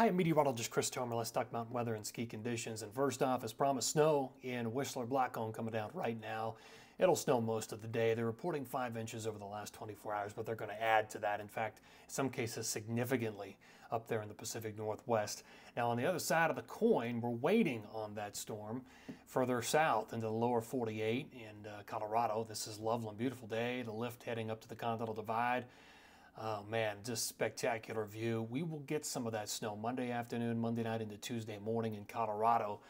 Hi, I'm meteorologist Chris Tomer. Let's talk mountain weather and ski conditions. And first off, as promised, snow in Whistler Blackcomb coming down right now. It'll snow most of the day. They're reporting five inches over the last 24 hours, but they're going to add to that. In fact, in some cases, significantly up there in the Pacific Northwest. Now, on the other side of the coin, we're waiting on that storm further south into the lower 48 in uh, Colorado. This is Loveland, beautiful day. The lift heading up to the Continental Divide. Oh man, just spectacular view. We will get some of that snow Monday afternoon, Monday night into Tuesday morning in Colorado.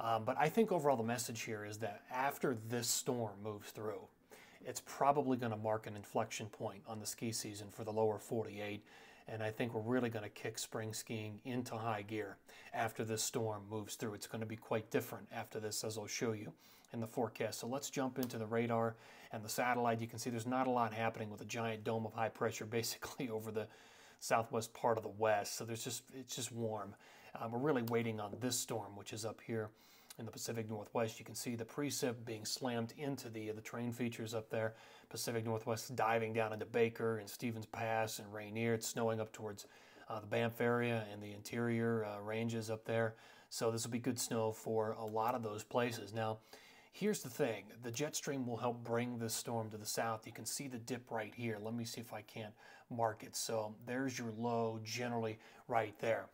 Um, but I think overall the message here is that after this storm moves through, it's probably going to mark an inflection point on the ski season for the lower 48. And I think we're really going to kick spring skiing into high gear after this storm moves through. It's going to be quite different after this, as I'll show you in the forecast. So let's jump into the radar and the satellite. You can see there's not a lot happening with a giant dome of high pressure basically over the southwest part of the west. So there's just it's just warm. Um, we're really waiting on this storm, which is up here in the Pacific Northwest. You can see the precip being slammed into the, the terrain features up there. Pacific Northwest diving down into Baker and Stevens Pass and Rainier. It's snowing up towards uh, the Banff area and the interior uh, ranges up there. So this will be good snow for a lot of those places. Now, here's the thing. The jet stream will help bring this storm to the south. You can see the dip right here. Let me see if I can't mark it. So there's your low generally right there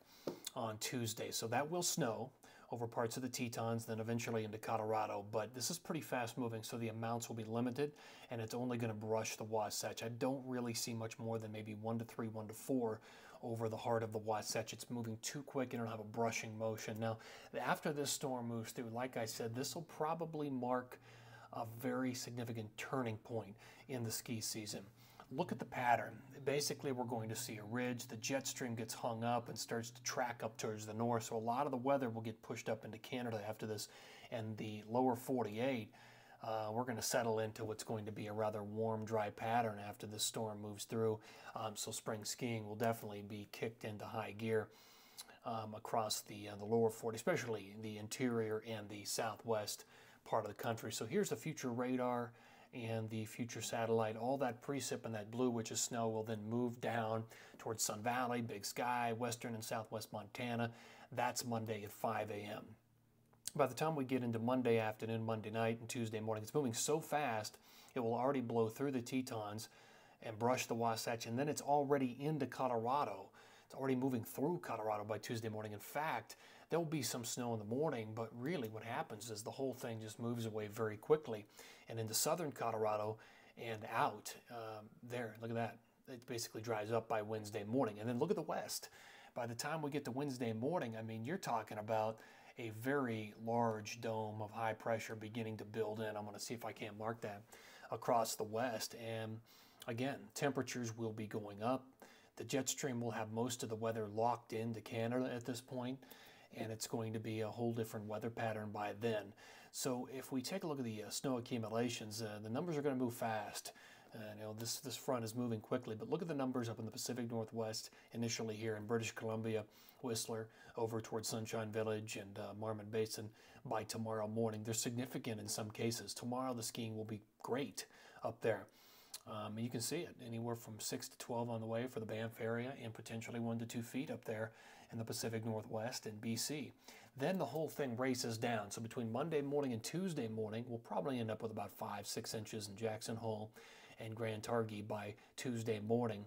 on Tuesday. So that will snow over parts of the Tetons, then eventually into Colorado. But this is pretty fast moving, so the amounts will be limited, and it's only going to brush the Wasatch. I don't really see much more than maybe one to three, one to four over the heart of the Wasatch. It's moving too quick and it'll have a brushing motion. Now, after this storm moves through, like I said, this will probably mark a very significant turning point in the ski season look at the pattern. Basically, we're going to see a ridge. The jet stream gets hung up and starts to track up towards the north. So a lot of the weather will get pushed up into Canada after this. And the lower 48, uh, we're going to settle into what's going to be a rather warm, dry pattern after this storm moves through. Um, so spring skiing will definitely be kicked into high gear. Um, across the uh, the lower 40, especially the interior and the southwest part of the country. So here's the future radar and the future satellite, all that precip and that blue, which is snow, will then move down towards Sun Valley, Big Sky, western and southwest Montana. That's Monday at 5 a.m. By the time we get into Monday afternoon, Monday night, and Tuesday morning, it's moving so fast, it will already blow through the Tetons and brush the Wasatch, and then it's already into Colorado. It's already moving through Colorado by Tuesday morning. In fact, there will be some snow in the morning, but really what happens is the whole thing just moves away very quickly. And into southern Colorado and out um, there, look at that. It basically dries up by Wednesday morning. And then look at the west. By the time we get to Wednesday morning, I mean, you're talking about a very large dome of high pressure beginning to build in. I'm going to see if I can't mark that across the west. And again, temperatures will be going up. The jet stream will have most of the weather locked into Canada at this point and it's going to be a whole different weather pattern by then. So if we take a look at the uh, snow accumulations, uh, the numbers are going to move fast. Uh, you know, this, this front is moving quickly, but look at the numbers up in the Pacific Northwest, initially here in British Columbia, Whistler, over towards Sunshine Village and uh, Marmot Basin by tomorrow morning. They're significant in some cases. Tomorrow the skiing will be great up there. Um, you can see it anywhere from 6 to 12 on the way for the Banff area and potentially 1 to 2 feet up there in the Pacific Northwest and BC. Then the whole thing races down. So between Monday morning and Tuesday morning, we'll probably end up with about 5, 6 inches in Jackson Hole and Grand Targhee by Tuesday morning.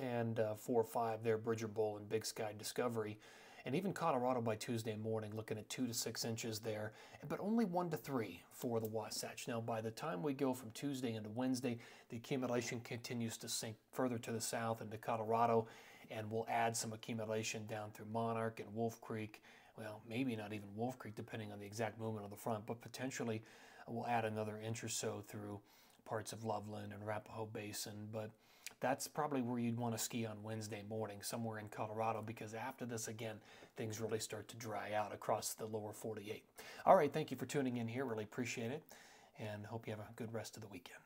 And uh, 4 or 5 there, Bridger Bowl and Big Sky Discovery and even Colorado by Tuesday morning, looking at two to six inches there, but only one to three for the Wasatch. Now, by the time we go from Tuesday into Wednesday, the accumulation continues to sink further to the south into Colorado, and we'll add some accumulation down through Monarch and Wolf Creek. Well, maybe not even Wolf Creek, depending on the exact movement of the front, but potentially we'll add another inch or so through parts of Loveland and Arapahoe Basin. But that's probably where you'd want to ski on Wednesday morning, somewhere in Colorado, because after this, again, things really start to dry out across the lower 48. All right, thank you for tuning in here. Really appreciate it, and hope you have a good rest of the weekend.